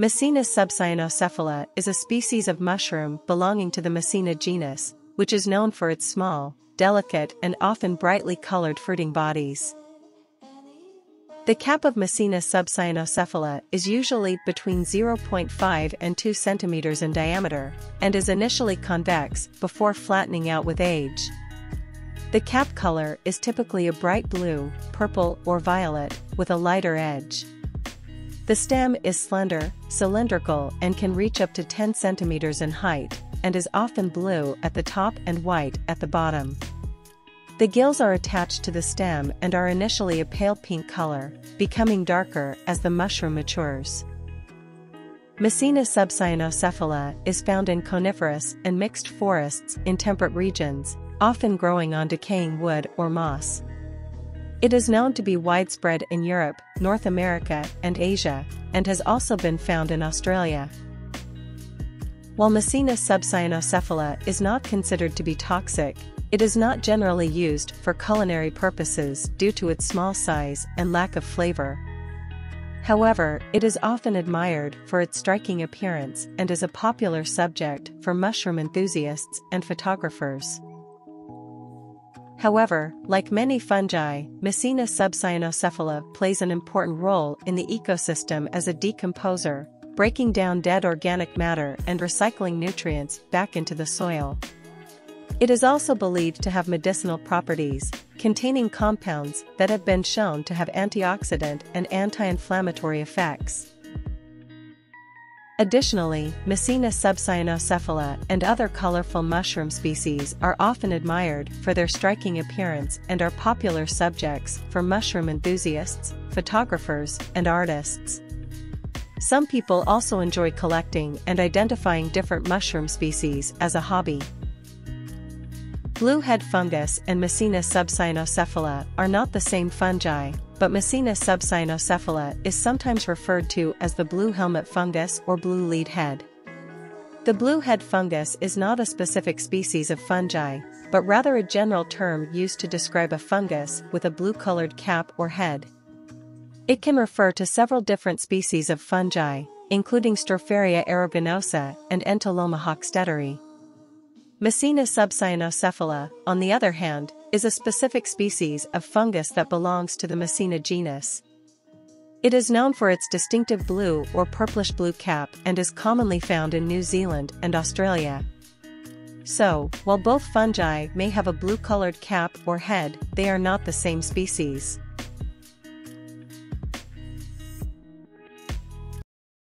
Mycena subcyanocephala is a species of mushroom belonging to the Mycena genus, which is known for its small, delicate and often brightly colored fruiting bodies. The cap of Mycena subcyanocephala is usually between 0.5 and 2 cm in diameter, and is initially convex before flattening out with age. The cap color is typically a bright blue, purple or violet, with a lighter edge. The stem is slender, cylindrical and can reach up to 10 centimeters in height, and is often blue at the top and white at the bottom. The gills are attached to the stem and are initially a pale pink color, becoming darker as the mushroom matures. Mycena subcyanocephala is found in coniferous and mixed forests in temperate regions, often growing on decaying wood or moss. It is known to be widespread in Europe, North America, and Asia, and has also been found in Australia. While Mycena subcyanocephala is not considered to be toxic, it is not generally used for culinary purposes due to its small size and lack of flavor. However, it is often admired for its striking appearance and is a popular subject for mushroom enthusiasts and photographers. However, like many fungi, Mycena subcyanocephala plays an important role in the ecosystem as a decomposer, breaking down dead organic matter and recycling nutrients back into the soil. It is also believed to have medicinal properties, containing compounds that have been shown to have antioxidant and anti-inflammatory effects. Additionally, Mycena subcyanocephala and other colorful mushroom species are often admired for their striking appearance and are popular subjects for mushroom enthusiasts, photographers, and artists. Some people also enjoy collecting and identifying different mushroom species as a hobby. Blue head fungus and Mycena subcyanocephala are not the same fungi, but Mycena subcyanocephala is sometimes referred to as the blue helmet fungus or blue lead head. The blue head fungus is not a specific species of fungi, but rather a general term used to describe a fungus with a blue-colored cap or head. It can refer to several different species of fungi, including Stropharia aeruginosa and Entoloma hochstetteri. Mycena subcyanocephala, on the other hand, is a specific species of fungus that belongs to the Mycena genus. It is known for its distinctive blue or purplish blue cap and is commonly found in New Zealand and Australia. So, while both fungi may have a blue-colored cap or head, they are not the same species.